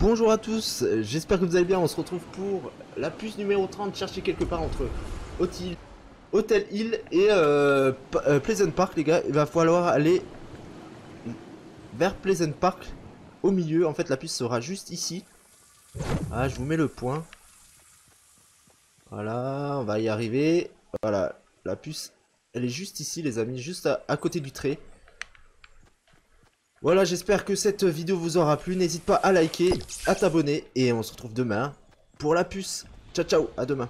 Bonjour à tous, j'espère que vous allez bien, on se retrouve pour la puce numéro 30 chercher quelque part entre Hotel, Hotel Hill et euh, euh, Pleasant Park les gars, il va falloir aller vers Pleasant Park au milieu, en fait la puce sera juste ici. Ah je vous mets le point. Voilà, on va y arriver. Voilà, la puce elle est juste ici les amis, juste à côté du trait. Voilà, j'espère que cette vidéo vous aura plu. N'hésite pas à liker, à t'abonner. Et on se retrouve demain pour la puce. Ciao, ciao, à demain.